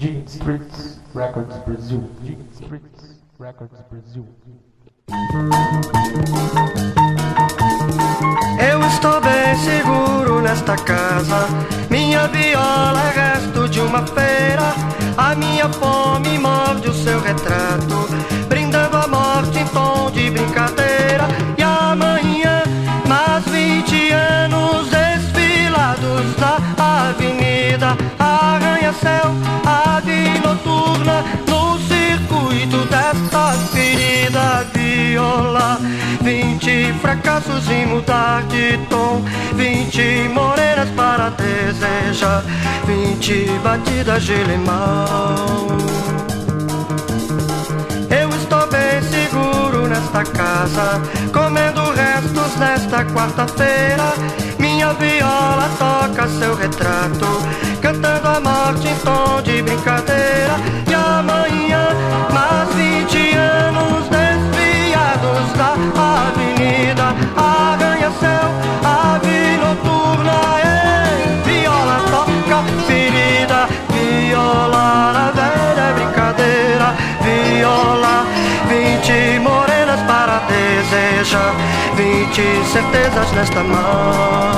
Gene Streets Records Brasil. Gene Streets Records Brasil. Eu estou bem seguro nesta casa. Minha viola é resto de uma feira. A minha fome morde o seu retrato, brindando a morte em tom de brincadeira. E amanhã, mais 20 anos desfilados na avenida, arranha-céu, no circuito desta ferida viola. 20 fracassos em mudar de tom, 20 morenas para desejar, 20 batidas de limão. Eu estou bem seguro nesta casa, comendo restos nesta quarta-feira. Minha viola toca seu retrato, cantando a morte em tom 20 certezas nesta mão.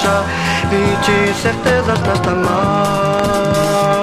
Para desejar, 20 certezas nesta mão.